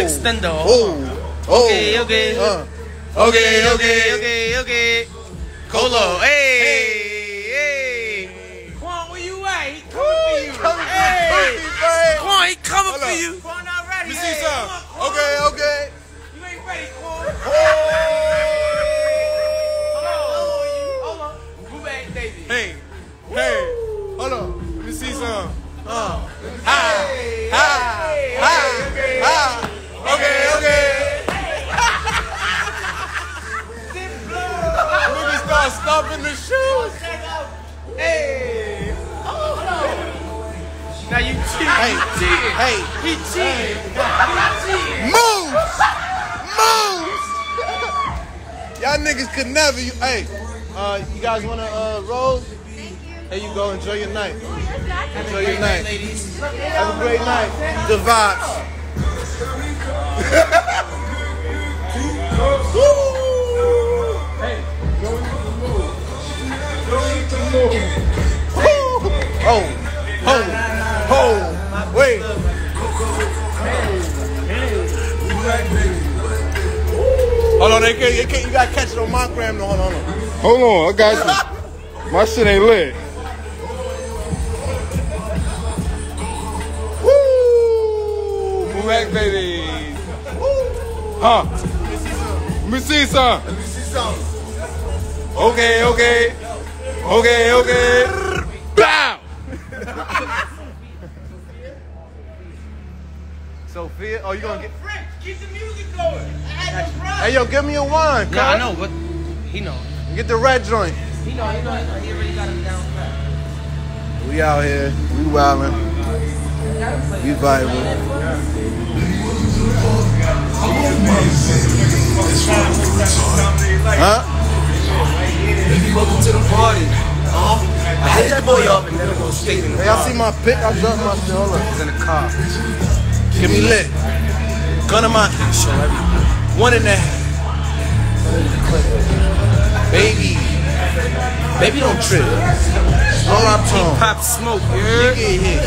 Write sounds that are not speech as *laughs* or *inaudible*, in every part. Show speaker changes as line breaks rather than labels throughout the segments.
extender.
Oh, oh.
Okay, okay.
Uh,
Okay, okay, okay, okay. Colo. Hey, hey. Quan, where you at? He coming for you.
coming
hey.
you, babe.
Quan, he coming
Hold
for
up.
you. Quan not ready.
Let me
Hey,
see some.
on,
Okay, okay.
You ain't ready, Quan.
Oh.
Hold on. Move back, David.
Hey, hey. Hold on. Let me see some. Uh.
Hey,
Ha,
hey,
ha,
okay, okay.
ha. Okay, okay. Niggas start stomping the shoes.
Hey. Now you cheating.
Hey,
He cheating.
hey.
He cheating. He cheating.
Moves! Moves! Y'all niggas could never. You, hey, uh, you guys wanna uh, roll? There you Hey, you go. Enjoy your night. Enjoy your night. Have a great night. The vibes. Hey, Oh, oh, oh, wait. Hold on, they can't, they can't, you gotta catch it on my gram. No, hold on, hold on.
Hold on, I got you. My shit ain't lit.
Woo!
Move back, baby. Huh? Let me see some.
Let me see something.
Okay, okay. Okay, okay. Bow! *laughs*
Sophia, oh, you gonna get?
French, keep the music going. I had no problem.
Hey, yo, give me a wine, cuz.
Yeah, I know, but he know.
Get the red joint.
He know, he know, he know. He already got him down pat.
We out here. We wildin'. We vibing. Huh?
Welcome to the party. Uh-huh. I hit that boy up and then I'm gonna in the
Hey, y'all see my pic? I dropped my shit. Hold up.
He's in the car.
Give me lit. Gun in my
Show everything.
one and a half. Baby. Baby don't trip. All I'm tongue.
Pop smoke,
You
yeah.
get hit.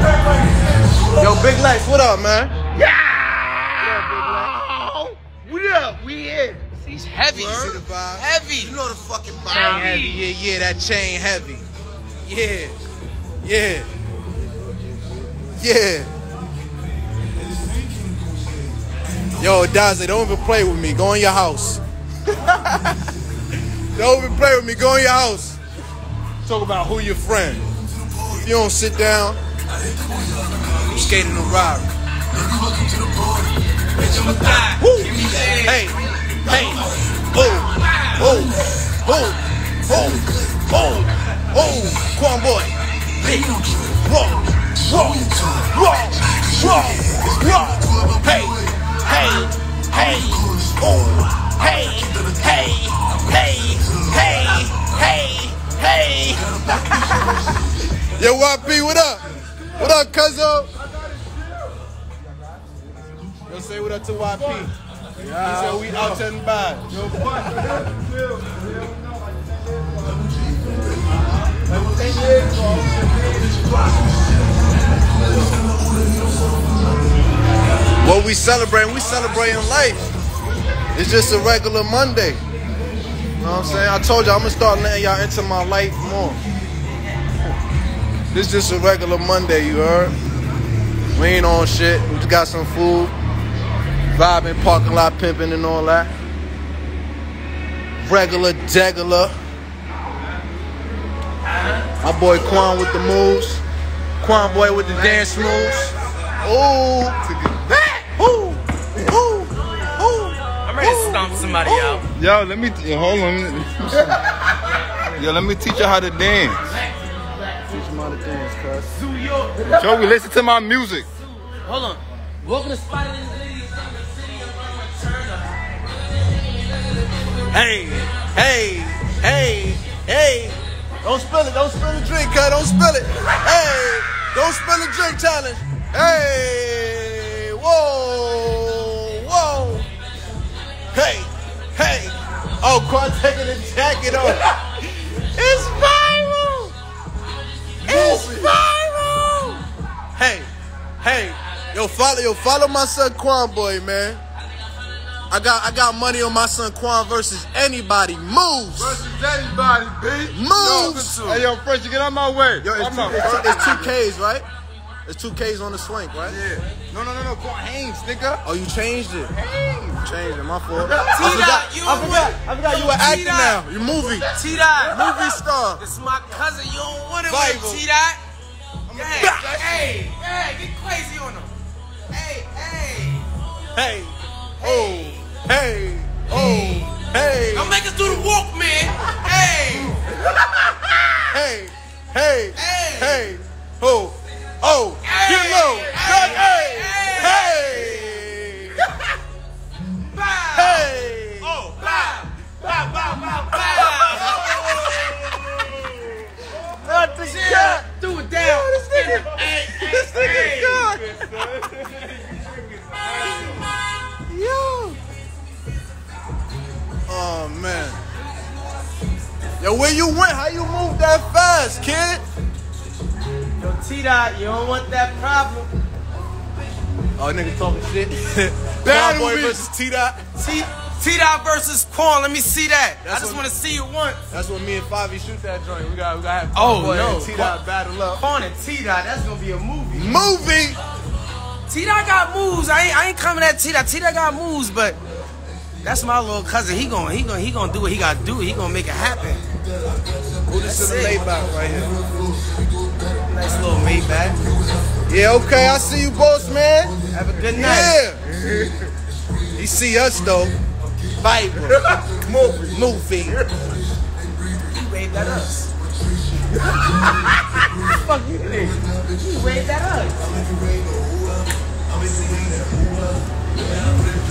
Yo, Big Lex, what up, man? Yeah!
What up? We in. He's heavy.
You see the vibe?
Heavy.
You know the fucking vibe.
heavy.
Yeah, yeah, that chain heavy. Yeah, yeah, yeah. Yo, Daze, don't even play with me. Go in your house. *laughs* don't even play with me. Go in your house. Talk about who your friend. If you don't sit down, you skating a ride. Woo! Hey, hey, oh, oh, oh, oh, oh, oh, Quan boy. Whoa, whoa, whoa, whoa, whoa. Hey, hey, hey, oh, hey, hey, hey, hey, hey, hey. *laughs* Yo, YP, what up? What up, cuzzo? Yo, say what up to YP. He said we out and bad. What we celebrating? We celebrating life. It's just a regular Monday. You know what I'm saying? I told you I'm gonna start letting y'all into my life more. This just a regular Monday, you heard? We ain't on shit. We just got some food, vibing, parking lot pimping and all that. Regular, degular. My boy Quan with the moves. Quan boy with the dance moves. Ooh. Ooh. Ooh. Ooh.
I'm ready to stomp somebody out.
Yo, let me, yo, hold on. *laughs* Yo, let me teach you how to dance.
Teach him how to dance, cuz.
Joey, listen to my music.
Hold on. Welcome to Spider City.
Hey, hey, hey, hey. Don't spill it. Don't spill the drink, cuz. Don't spill it. Hey, don't spill the drink challenge. Hey, whoa, whoa. Hey, hey. Oh, Quan taking the jacket off. *laughs* it's Hey, hey, yo, follow, yo, follow my son Quan boy, man. I got, I got money on my son Quan versus anybody. Moves,
Versus anybody, B.
moves.
Yo, hey, yo, Fresh, get out my way.
Yo, it's two, it's, it's two Ks, right? It's two Ks on the swank, right?
Yeah. No, no, no, no. Quan Haynes, nigga.
Oh, you changed it. Changed it. My fault.
T-Dot, you
I forgot. I forgot you were
acting
now. You movie,
T-Dot.
movie star.
This is my cousin. You don't want it
Bible.
with T-Dot. Hey, hey, hey, get crazy on him. Hey, hey.
Hey, oh, hey, oh, hey,
Don't make us do the walk, man. Hey,
hey, hey,
Hey.
hey, oh, oh,
Hey.
get low,
Hey.
hey, hey, nigga,
Hey, hey,
this
hey.
nigga God. Yo. Oh man. Yo, where you went? How you moved that fast, kid?
Yo, T-Dot, you don't want that problem.
Oh, nigga talking shit.
Battle
Cowboy
me.
versus T Dot.
T T-Dot versus Quan. Let me see that. I just want to see it once.
That's when me and Favi shoot that joint. We got we got to have
Oh,
Cowboy
no.
T Dot battle up.
Quan and T-Dot, that's gonna be a movie.
Movie.
T-Dot got moves. I ain't, I ain't coming at T-Dot. T-Dot got moves, but that's my little cousin. He gonna he gonna he gonna do what he gotta do. He gonna make it happen.
Who this is the
That's.
Maybach right here?
Nice little Maybach.
Yeah, okay. I see you, boss man.
Have a good night.
Yeah. *laughs* he see us though. Bible. *laughs* Movie. Movie.
He waved at us. *laughs* fuck you think? He waved at us.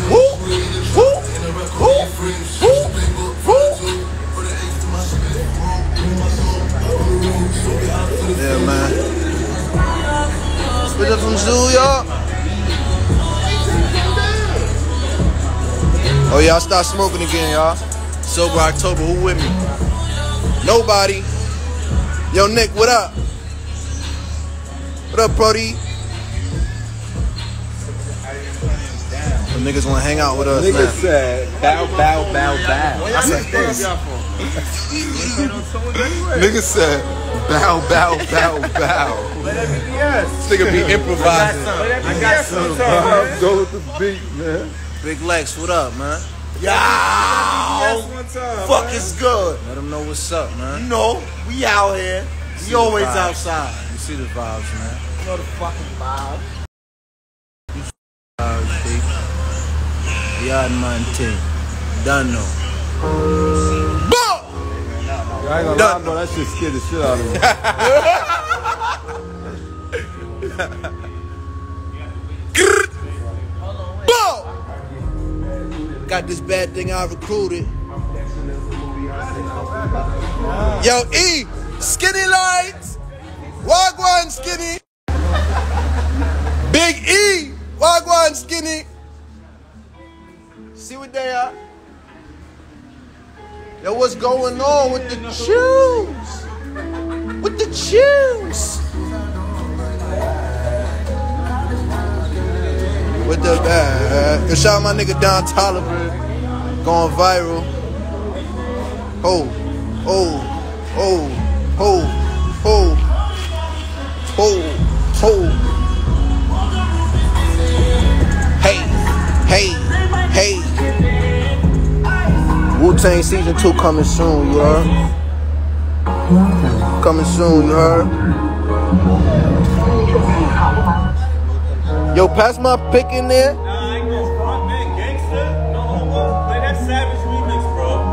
Who? Who? Who? Who? Who? Yeah, man. Spit up some zoo, y'all. Oh, y'all start smoking again, y'all. Sober October, who with me? Nobody. Yo, Nick, what up? What up, Brody? Them niggas wanna hang out with us,
Nigga
man.
said, bow, bow, bow, bow.
I said this.
Nigga said, bow, bow, bow, bow.
This nigga be improvising.
I got some.
Go with the beat, man.
Big Lex, what up, man?
Yeah.
Fuck is good. Let them know what's up, man.
You know, we out here. We always
vibes.
outside.
You see the vibes, man.
You know the fucking vibe.
Vibes, baby. Yard man thing. Done know.
I ain't gonna lie, bro. That shit scared the shit out of me. *laughs*
Boom! Got this bad thing I recruited. Yo, E, skinny lights. Wagwan skinny. Big E, Wagwan skinny. See what they are? Yo, what's going on with the tunes? With the tunes? With the bag. Shout out my nigga Don Toliver. Going viral. Ho, ho, ho, ho, ho, ho, ho. Hey, hey, hey. Wu Tang season two coming soon, you heard? Coming soon, you heard? Yo, pass my pick in there.
Nah, I ain't front, man. Gangsta? No homo. Play that Savage remix, bro.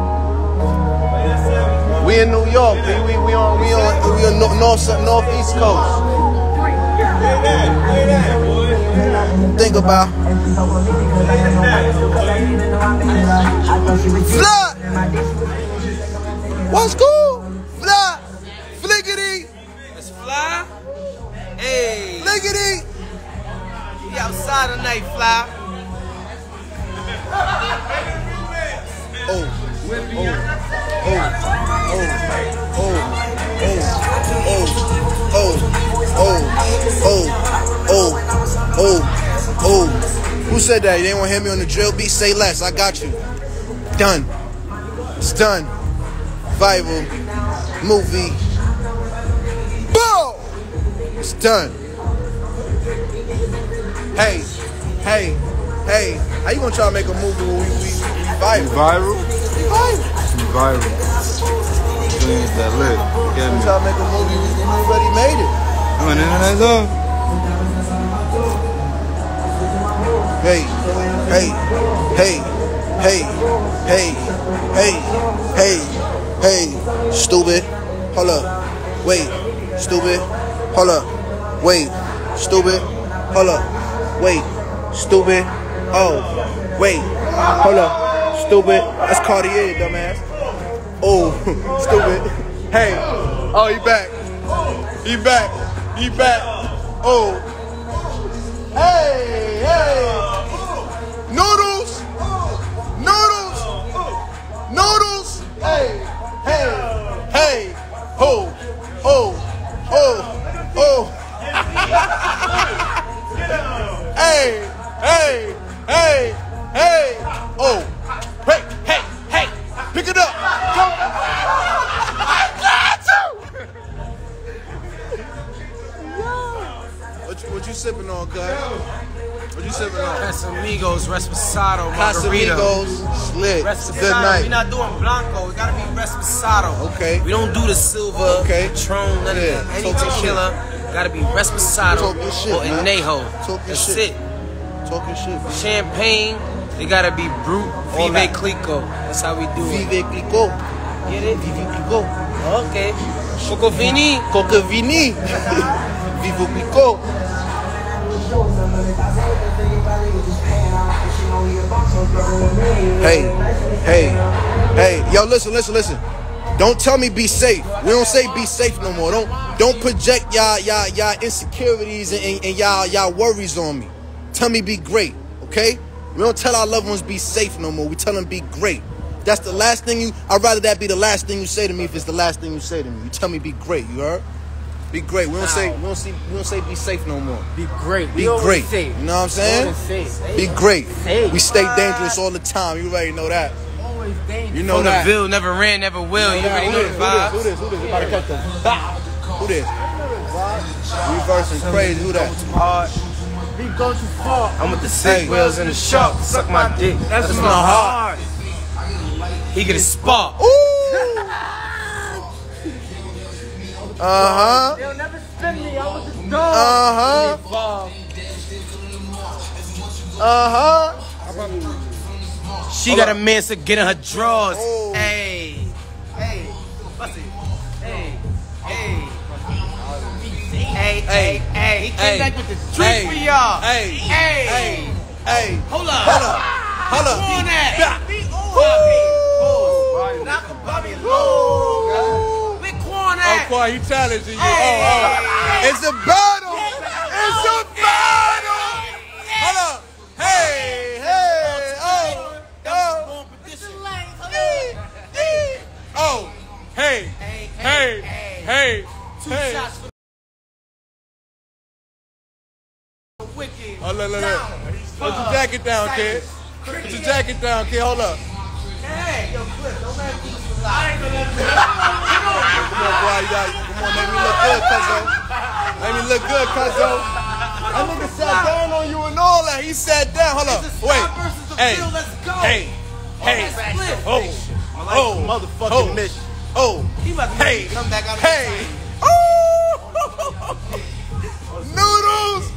Play that Savage remix.
We in New York, B. We, we on we on we on north north northeast coast.
Play that. Play that, boy.
Think about Fly. What's cool? side
of Nightfly. Oh, oh,
oh, oh, oh, oh, oh, oh, oh, oh. Who said that? You didn't want to hear me on the drill beat? Say less. I got you. Done. It's done. Viral movie. Boom! It's done. Hey, hey, hey. How you gonna try to make a movie when we, we, we viral?
Viral?
Viral.
Viral. Things that. Get
You
me.
try to make a movie, we, we already made it.
I'm an internet zone.
Hey, hey, hey, hey, hey, hey, hey, hey, stupid. Hold up. Wait, stupid. Hold up. Wait, stupid. Hold up. Wait, stupid. Oh, wait. Hold up. Stupid. That's Cartier, dumbass. Oh, *laughs* stupid. Hey. Oh, he back. He back. He back. Oh. Hey, hey. Noodles!
Be Reposado
Talk your shit,
or
man.
Anejo.
Talk your
That's
shit.
it.
Talking shit.
Champagne, they gotta be Brut,
All
Vive
that.
Clico. That's how we do Vive it.
Veuve Clicquot.
Get it?
Veuve Clicquot.
Okay. Coco Vini.
Coca Vini. *laughs* Veuve Clicquot. Hey, hey, hey, yo, listen, listen, listen. Don't tell me be safe. We don't say be safe no more. Don't don't project y'all y'all y'all insecurities and, and, and y'all y'all worries on me. Tell me be great, okay? We don't tell our loved ones be safe no more. We tell them be great. That's the last thing you. I'd rather that be the last thing you say to me if it's the last thing you say to me. You tell me be great. You heard? Be great. We don't say we don't see we don't say be safe no more.
Be great.
Be great. You know what I'm saying? Be great.
Safe.
We stay dangerous all the time. You already know that.
Always dangerous.
You know
From
that.
the Ville, never ran, never will. You already know the
Who
vibes.
this? Who this? Who this? About to catch the. Who this? Reversing crazy. Who that?
Hard.
We go too far.
I'm with the six
Hey.
wheels and the shark. Suck my dick. That's, my heart. He get a spark.
Ooh. *laughs* Uh huh.
They'll never spin me. I was just dog.
Uh huh. Uh huh.
She got a man to get in her drawers.
Oh.
Hey. Hey. Bust it. Hey. Hey. Hey, hey, hey. He came
Hey.
back with the drink
Hey.
for y'all.
Hey.
Hey.
Hey. Hey.
Hold up.
Hold up. Hold up.
Come on that.
Yeah.
Be on Knock him Bobby low. Big corn at.
Oh, Quite, he challenging you.
Hey.
Oh, oh.
It's a battle. It's a battle. Hey, Hey,
hey,
hey.
hey,
Two
hey.
shots for the wicked.
Oh, look, look, look. Put your jacket down, kid. Put your jacket down, kid. Hold up.
Hey, yo, Cliff, don't let me I ain't gonna let
Come on, boy. You got, come on, make me look good, cuzzo. Make me look good, cuzzo. That nigga sat down on you and all that. He sat down. Hold up. Wait.
Scott
Hey.
Bill. Let's go.
Hey. Hey.
That's
Oh. Oh.
Motherfucking
Oh.
mission.
Oh.
He about to
Hey.
hey. come back out of
Hey. Oh. *laughs* Noodles.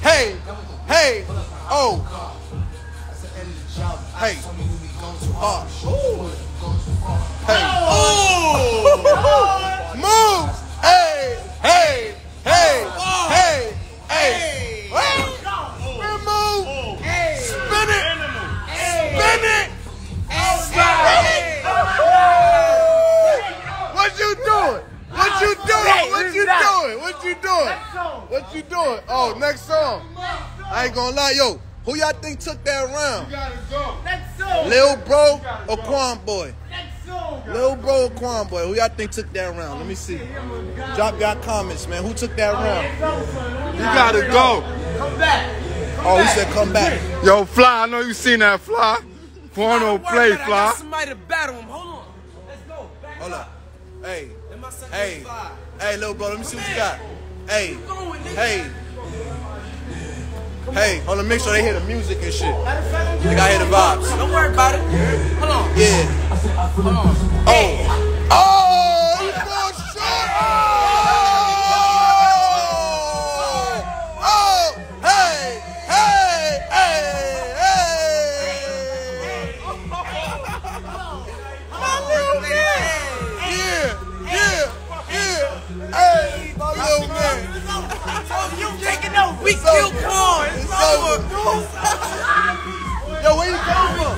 Hey. Hey. Oh. Hey. Oh. Hey. Oh. *laughs* Move. What you doing? What you doing? Oh, next song. I ain't gonna lie, yo. Who y'all think took that round? You gotta go.
Next song.
Lil Bro or Quan Boy?
Next song.
Lil Bro or Quan Boy? Who y'all think took that round? Let me see. Drop y'all comments, man. Who took that oh, round?
You gotta go.
Come back.
Oh, he said come back.
Yo, Fly, I know you seen that, Fly. Porno
Work,
play,
but I
Fly.
got somebody to battle him. Hold on. Let's go. Back
Hold up. Hey,
Let my son
hey,
fly.
hey, little bro, let me see what you got. Hey, hey, hey, on, make sure they hear the music and shit. They gotta hear the vibes.
Don't worry about it. Hold on.
Yeah.
Hold on.
Oh, oh,
We
It's
killed. Corn.
It's over. Yo, where you come from?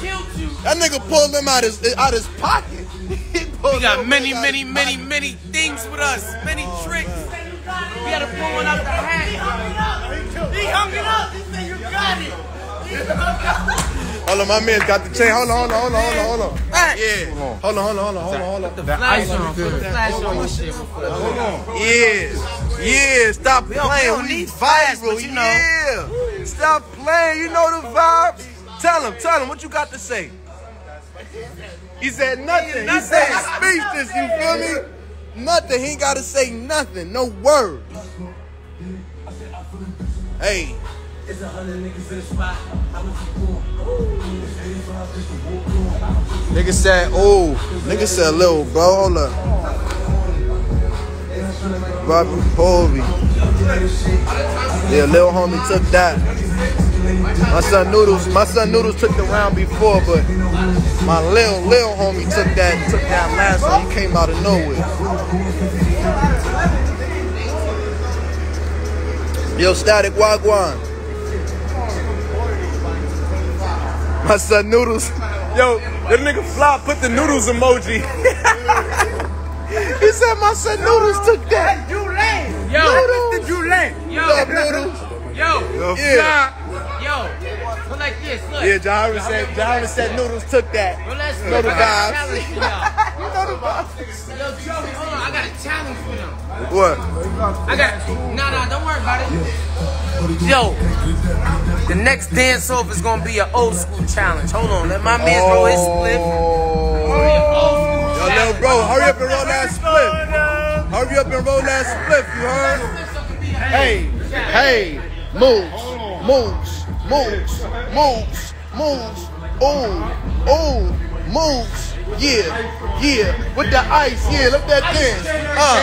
That nigga pulled them out his out his pocket. *laughs*
We got many, many, many,
pocket.
many things with us. Many oh, tricks. We gotta pull one out of the hat.
He hung it up. He hung it up. He said you got it.
Hold on, my man's got the chain. Hold on, hold on, hold on, hold on, hold on. Yeah. Hold on, hold on, hold on, hold on, hold on.
Flash on. Put the flash on this shit. before-
Yeah. Yeah. Stop
don't- we
playing.
don't
We
need
need
flash,
viral.
you know.
Yeah. Stop playing. You know the vibes. Tell him. Tell him what you got to say. He said nothing. He said speechless. You feel me? Nothing. He ain't got to say nothing. No words. Hey. Nigga said, oh, nigga said, little bro, hold up. Robert Povey. Yeah, little homie took that. My son Noodles, my son Noodles took the round before, but my little little homie took that took that last one. He came out of nowhere. Yo, static wagwan. My son Noodles. Yo, that nigga Flop put the noodles emoji. *laughs* he said my son Noodles took that.
Lame.
Yo.
Mr. Julien.
What up, Noodles?
Yo.
Yo,
Yeah.
Yo. Put like this. Look.
Yeah, Jaharis said, Jaharis said Noodles took that.
Well, let's
Know the vibes.
challenge *laughs* for y'all.
You know the vibes.
Yo, Joey, hold on. I got a challenge for them.
What?
I got. Nah, nah, don't worry about it. Yo, the next dance off is gonna be an old school challenge. Hold on, let my man roll his split.
Oh. Yo, little bro, hurry up and roll that split. Hurry up and roll that split, you heard? Hey, hey, moves, moves, moves, moves, moves, ooh, ooh, moves. Yeah, yeah, with the ice, yeah, let that dance. Uh,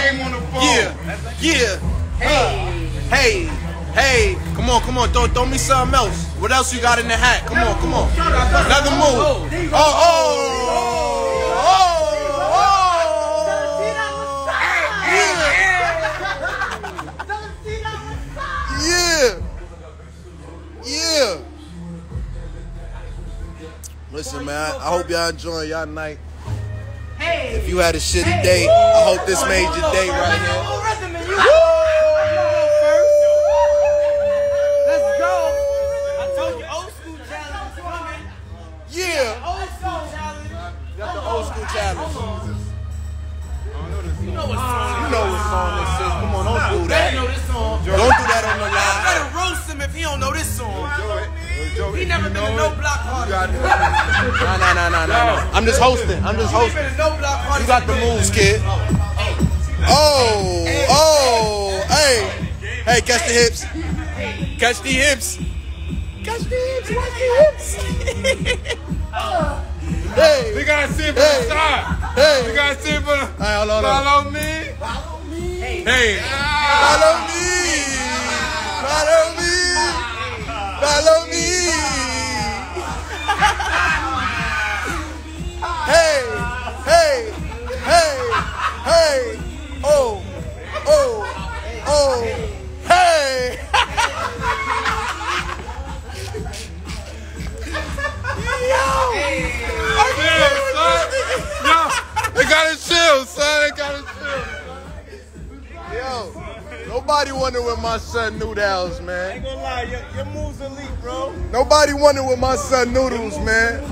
yeah, yeah, uh, hey, hey, come on, come on, throw, throw me something else. What else you got in the hat? Come on, come on. Another move. Oh, oh, oh, oh. Yeah. Yeah. Listen, man, I hope y'all enjoying y'all night. Hey. If you had a shitty day, I hope this made your day right here. Yeah.
Old school challenge.
Got the old school challenge.
You know what song?
You know what song this is. Come on, don't do that.
Know this song.
Don't do that on the
I
live.
better roast him if he don't know this song. He never been to no block party. *laughs*
Nah, nah, nah, nah, nah, nah. I'm just hosting. I'm just hosting.
been to no block party.
You got the moves, kid. Oh, oh, hey. Oh, hey, catch the hips. Catch the hips. Catch the hips. Hey.
We gotta see it from
Hey.
the side.
Hey.
We gotta see it from the
Hey, hold on, hold on.
Follow me. Hey.
Follow me. Follow me. Follow me. hey, hey, hey, hey. Oh, oh, oh. Hey. *laughs* nobody wonder what my son Noodles, man.
Ain't gonna lie, your, your moves elite, bro.
Nobody wonder what my son Noodles, man.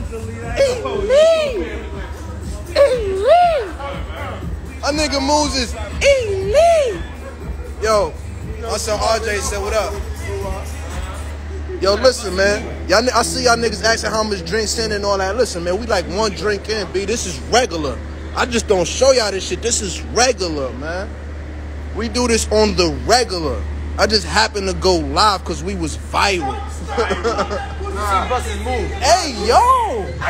Elite. Elite. A nigga moves is elite. Yo, my son RJ said what up. Yo, listen, man. Y'all, I see y'all niggas asking how much drinks in and all that. Listen, man, we like one drink in, B. This is regular. I just don't show y'all this shit. This is regular, man. We do this on the regular. I just happened to go live because we was viral. *laughs* Hey, yo!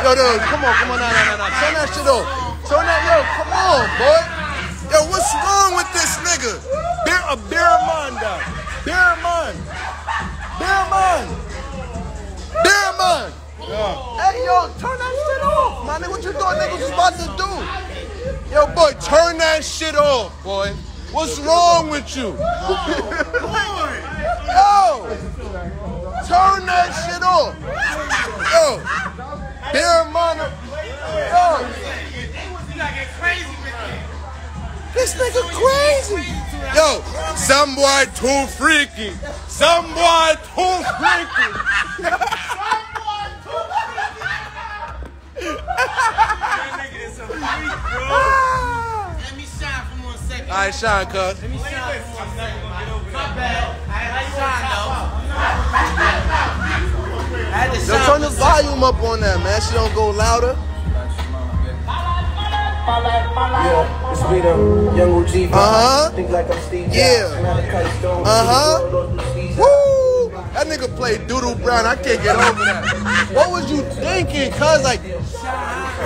Yo, yo, come on, come on, nah, nah, nah, nah. Turn that shit off. Turn that, yo, come on, boy. Yo, what's wrong with this nigga? Bear, a bear in mind, dog. Bear in mind. Bear in mind. Bear in mind. Hey, yo, turn that shit off. My nigga, what you thought niggas was about to do? Yo, boy, turn that shit off, boy. What's wrong with you? yo! Turn that shit off. Yo, bear in mind. Yo, this nigga crazy. Yo, some boy too freaky. Some boy too freaky.
That nigga is a freak, bro.
Right, Sean, cuz.
Let me shine for one second. My bad. I had to shine though. I had to
Yo, turn the volume up on that, man. She don't go louder.
Yeah, it's me, them young OG.
Uh-huh.
Think like I'm Steve
Yeah.
Not a cut stone.
Uh-huh. Woo! That nigga played Doodle Brown. I can't get over that. What was you thinking, cuz? Like,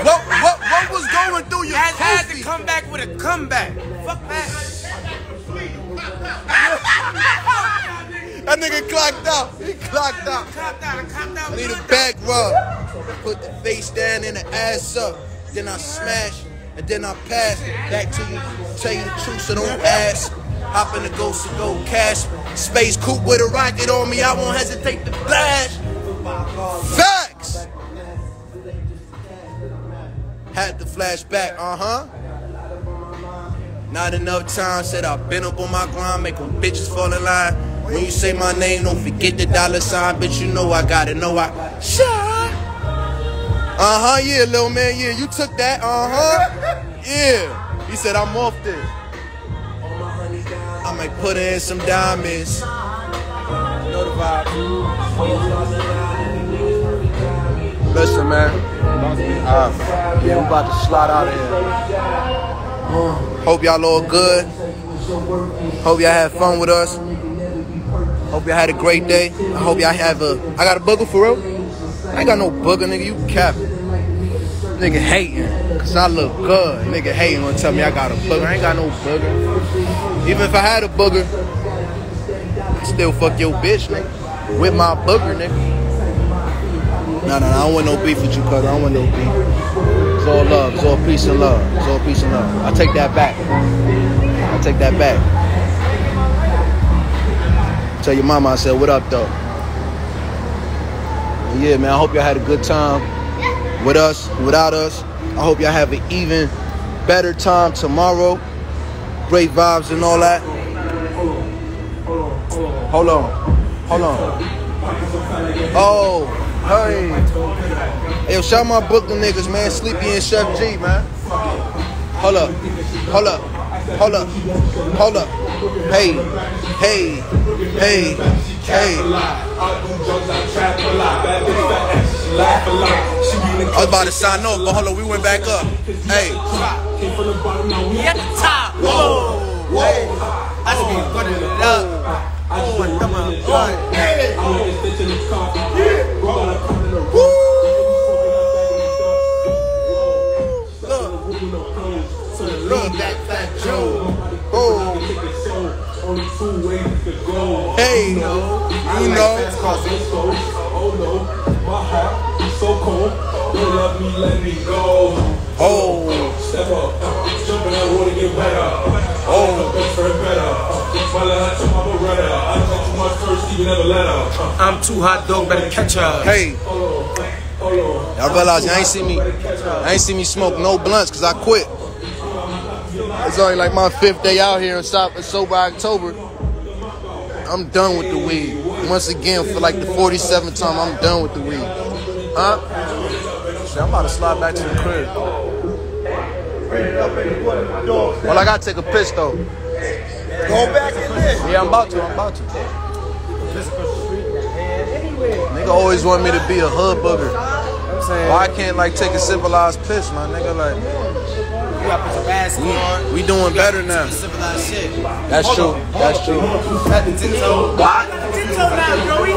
what, what, what was going through your
Had, had to come back with a comeback. Fuck that.
That nigga clocked out. He clocked out.
I copped out.
I need a back rub. Put the face down and the ass up. Then I smash and then I pass back to you. Tell you the truth, so don't ask. Hop in the ghost to go cash. Space coupe with a rocket on me. I won't hesitate to flash. Facts. Had to flash back. Uh huh. Not enough time, said I've been up on my grind, making bitches fall in line. When you say my name, don't forget the dollar sign, bitch. You know I got it, know I shine. Uh huh, yeah, little man, yeah, you took that, uh huh, yeah. He said I'm off this. I might put in some diamonds. You know the vibe. Listen, man. Uh, yeah, we about to slide out of here. Hope y'all all good. Hope y'all had fun with us. Hope y'all had a great day. I hope y'all have a. I got a booger for real. I ain't got no booger, nigga. You cap. Nigga hating. Cause I look good. Nigga hating gonna tell me I got a booger. I ain't got no booger. Even if I had a booger, I still fuck your bitch, nigga. With my booger, nigga. No, no, no, I don't want no beef with you, cuz. I don't want no beef. It's all love. It's all peace and love. It's all peace and love. I take that back. I take that back. Tell your mama I said, what up, though? And yeah, man, I hope y'all had a good time with us, without us. I hope y'all have an even better time tomorrow. Great vibes and all that. Hold on. Hold on. Oh, hey. Hey, yo, shout my Brooklyn niggas, man. Sleepy and Chef G, man. Hold up. Hold up. Hold up. Hold up. Hey. Hey. Hey. Hey. I was about to sign off, but hold on, we went back up. Hey.
We at the top. Whoa. Whoa. I should be running it up. Oh, come on. Oh.
Hey, you know. Oh.
no, my heart is so cold. Don't love me, let me go.
Oh, Step up. Just wanna get better. Oh best friend better.
I'm too hot dog, better catch us.
Hey. Y'all realize y'all ain't see me. I ain't see me smoke no blunts because I quit. It's only like my fifth day out here in South sober October. I'm done with the weed. Once again, for like the 47th time, I'm done with the weed. Huh? Shit, I'm about to slide back to the crib. Well, I gotta take a piss though.
Go back in there.
Yeah, I'm about to. I'm about to. Nigga always want me to be a hood booger. Why I can't like take a civilized piss, my nigga? Like
you gotta put your
we doing better now.
Civilized shit.
That's true. That's true.
Got the tinto. Why got the tinto now, Joey?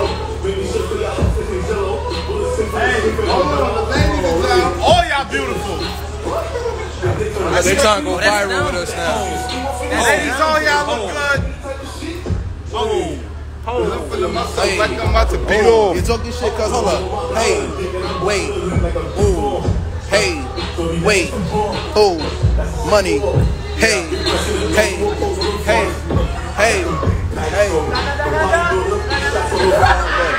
All y'all beautiful.
They trying to go viral with us now.
Ladies, all y'all look good. Oh. I'm feeling myself
Hey.
like I'm about to beat
Oh,
off.
you talking shit, cuz hold up. Hey, wait, ooh, hey, wait, ooh, money, hey, hey, hey, hey, hey.
I'm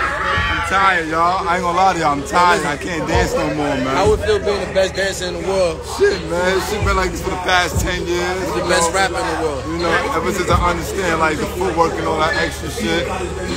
tired, y'all. I ain't gonna lie to y'all. I'm tired. I can't dance no more, man.
I would feel being the best dancer in the world,
Shit, man. Shit been like this for the past 10 years.
the best rapper in the world.
You know, ever since I understand like the footwork and all that extra shit,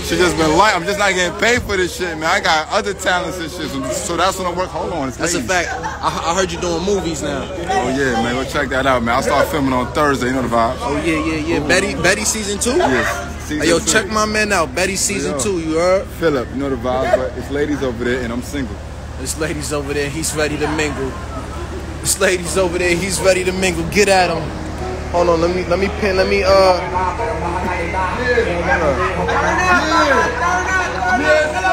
she just been light. I'm just not getting paid for this shit, man. I got other talents and shit, so, that's when I work. Hold on, it's
That's a fact. I, I heard you doing movies now.
Oh yeah, man. Go check that out, man. I'll start filming on Thursday. You know the vibe.
Oh yeah, yeah, yeah. Betty, Betty season two.
Yes. Season
Hey, yo,
two.
check my man out. Betty season
Yo.
two. You heard?
Philip. You know the vibe, but it's ladies over there, and I'm single.
This lady's over there, he's ready to mingle. This lady's over there, he's ready to mingle. Get at him. Hold on, let me let me pin, let me uh Yeah!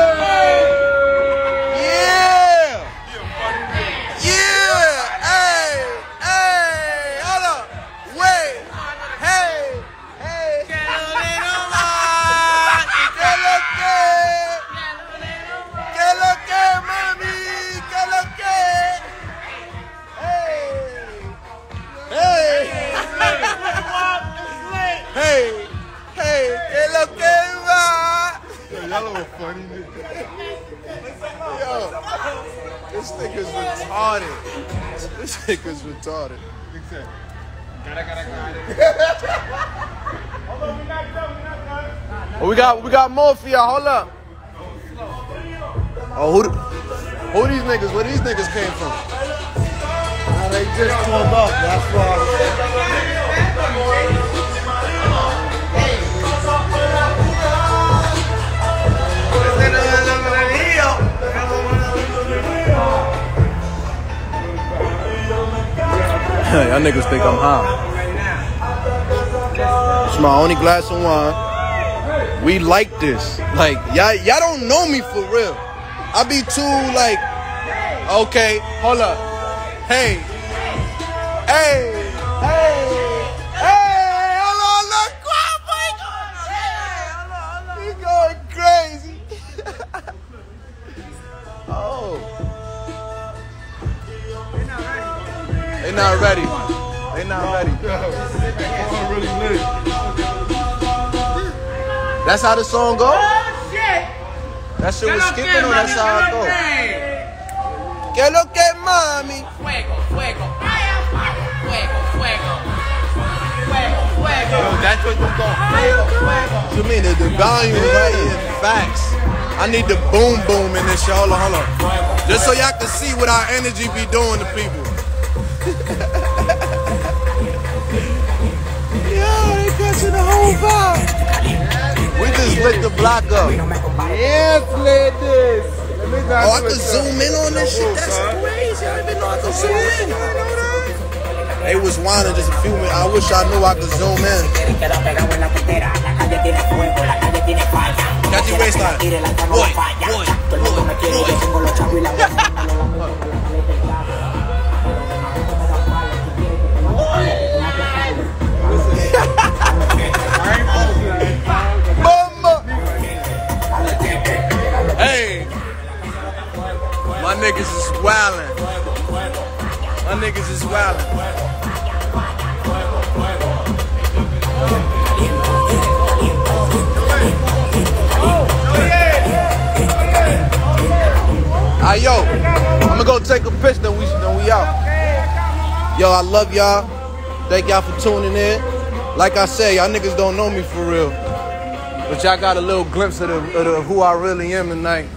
Y'all are funny.
Yo, this nigga's retarded. This nigga's retarded. Oh, we got we got more for y'all. Hold up. Oh, who the, who these niggas? Where these niggas came from?
They just pulled up. That's why.
Y'all niggas think I'm high. It's my only glass of wine. We like this. Like y'all, y'all don't know me for real. I be too like, okay, hold up, hey, hey, hey, That's how the song go? Oh, that shit was skipping or that's how it go? Que lo que mami?
Fuego, fuego. Fuego, fuego. Fuego, fuego.
That's what you call.
What you mean? The, the volume right here, facts. I need the boom boom in this shit. Hold on, hold on. Just so y'all can see what our energy be doing to people. *laughs* Yo, they catching the whole vibe. Just lit the block up.
Yes, ladies.
Oh, I could zoom in on this shit. That's crazy. I didn't know I could zoom in. They was whining just a few minutes. I wish I knew I could zoom in.
queda pegado en la cartera. La calle tiene fuego, la calle tiene falla.
Catch your waistline.
Tire la cama
Boy, boy,
Todo el mundo me quiere,
boy. *laughs* niggas is wildin'. My niggas is wildin'. Ah, yo, I'm gonna go take a piss, then we, then we out. Yo, I love y'all. Thank y'all for tuning in. Like I said, y'all niggas don't know me for real. But y'all got a little glimpse of, the, of the, who I really am tonight.